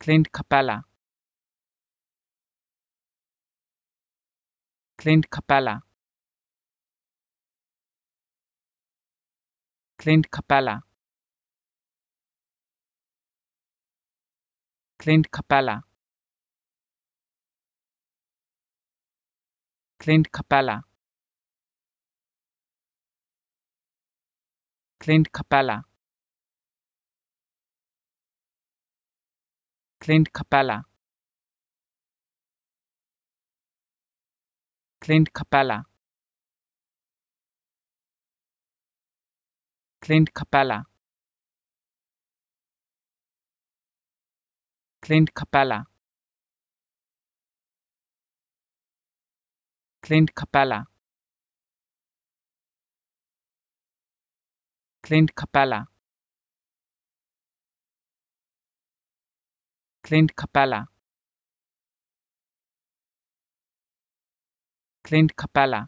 Clint Capela. Clint Capela. Clint Capela. Clint Capela. Clint Capela. Clint Capela Clint Capela. Clint Capela. Clint Capela. Clint Capela. Clint Capela. Clint Capela Clint Capela. Clint Capela